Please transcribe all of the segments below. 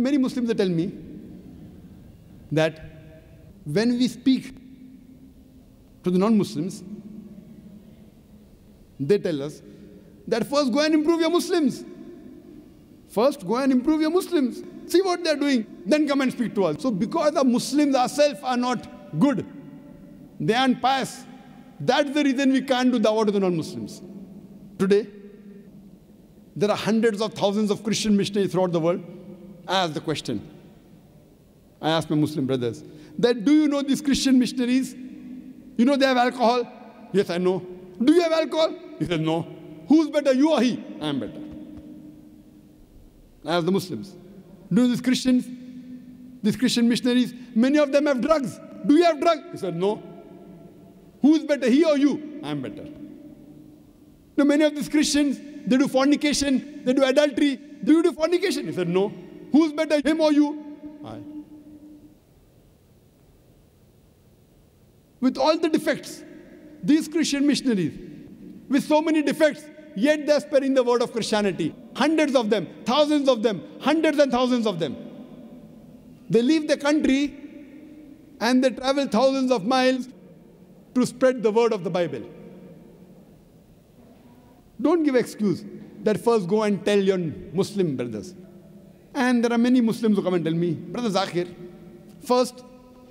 Many Muslims tell me that when we speak to the non-Muslims, they tell us that first go and improve your Muslims. First go and improve your Muslims. See what they're doing, then come and speak to us. So because the Muslims ourselves are not good, they aren't pious, that's the reason we can't do dawah to the non-Muslims. Today, there are hundreds of thousands of Christian missionaries throughout the world. I ask the question. I ask my Muslim brothers that do you know these Christian missionaries? You know they have alcohol? Yes, I know. Do you have alcohol? He said, no. Who's better, you or he? I am better. I ask the Muslims. Do these Christians, these Christian missionaries, many of them have drugs. Do you have drugs? He said, no. Who's better, he or you? I am better. Now, many of these Christians, they do fornication, they do adultery. Do you do fornication? He said, no. Who's better, him or you? I. With all the defects, these Christian missionaries, with so many defects, yet they're spreading the word of Christianity. Hundreds of them, thousands of them, hundreds and thousands of them. They leave the country and they travel thousands of miles to spread the word of the Bible. Don't give excuse that first go and tell your Muslim brothers. And there are many Muslims who come and tell me, Brother Zakir, first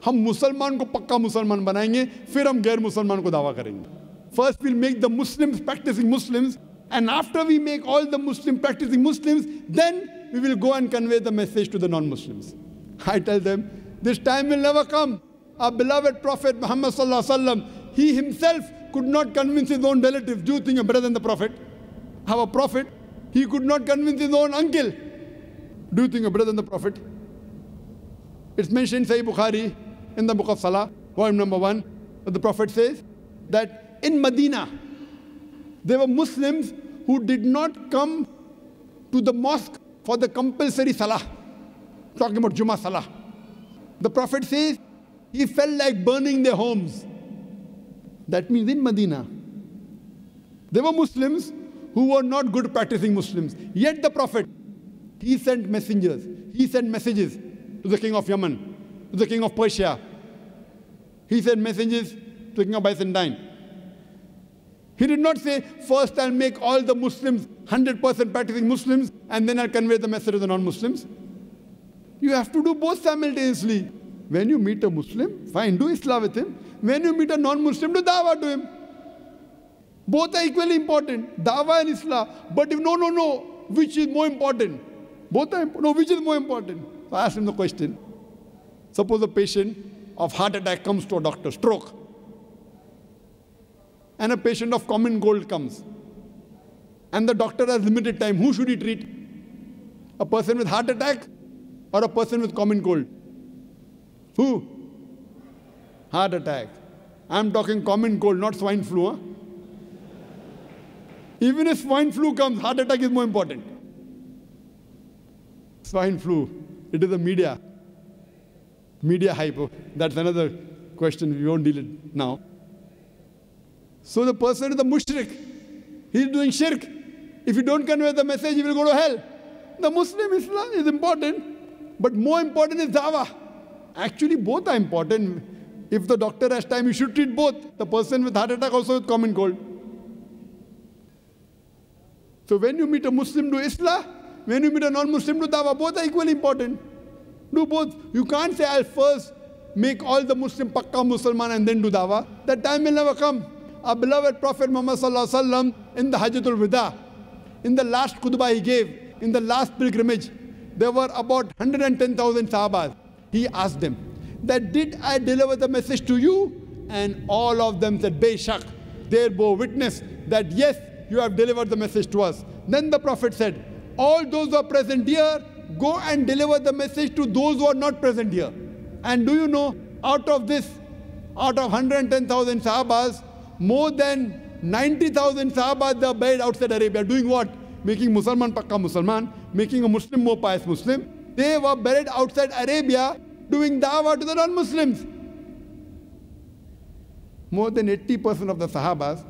हम मुसलमान को पक्का मुसलमान बनाएंगे फिर हम गैर मुसलमान को दावा करेंगे first will make the Muslims practising Muslims and after we make all the Muslim practicing Muslims, then we will go and convey the message to the non-Muslims. I tell them, this time will never come. Our beloved Prophet Muhammad sallallahu he himself could not convince his own relatives. Do you think you're better than the Prophet? Our Prophet, he could not convince his own uncle. Do you think you're better than the Prophet? It's mentioned in Sahih Bukhari in the book of Salah, volume number one, that the Prophet says that in Medina, there were Muslims who did not come to the mosque for the compulsory salah. Talking about Jummah salah. The Prophet says he felt like burning their homes. That means in Medina, there were Muslims who were not good practicing Muslims. Yet the Prophet, he sent messengers, he sent messages to the king of Yemen, to the king of Persia. He sent messages to the king of Byzantine. He did not say, first I'll make all the Muslims 100% practicing Muslims and then I'll convey the message to the non-Muslims. You have to do both simultaneously. When you meet a Muslim, fine, do Islah with him. When you meet a non-Muslim, do dawah to him. Both are equally important, dawah and Islah. But if no, no, no, which is more important? Both are important. No, which is more important? I asked him the question. Suppose a patient of heart attack comes to a doctor, stroke and a patient of common cold comes, and the doctor has limited time, who should he treat? A person with heart attack or a person with common cold? Who? Heart attack. I'm talking common cold, not swine flu. Huh? Even if swine flu comes, heart attack is more important. Swine flu, it is a media. Media hype. That's another question. We won't deal it now. So the person is the mushrik. He's doing shirk. If you don't convey the message, he will go to hell. The Muslim Islah is important, but more important is dawah. Actually, both are important. If the doctor has time, you should treat both. The person with heart attack also with common cold. So when you meet a Muslim, do Islah. When you meet a non-Muslim, do dawah. Both are equally important. Do both. You can't say, I'll first make all the Muslim pakka Musliman and then do dawah. That time will never come our beloved Prophet Muhammad in the Hajjatul Wida, in the last khutbah he gave, in the last pilgrimage, there were about 110,000 Sahabas. He asked them, that did I deliver the message to you? And all of them said, Bayshak. They bore witness that yes, you have delivered the message to us. Then the Prophet said, all those who are present here, go and deliver the message to those who are not present here. And do you know, out of this, out of 110,000 Sahabas, more than 90,000 Sahabas are buried outside Arabia. Doing what? Making Musliman Pakka Musliman, making a Muslim more pious Muslim. They were buried outside Arabia doing dawah to the non-Muslims. More than 80% of the Sahabas,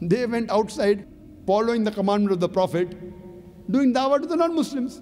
they went outside following the commandment of the Prophet, doing dawah to the non-Muslims.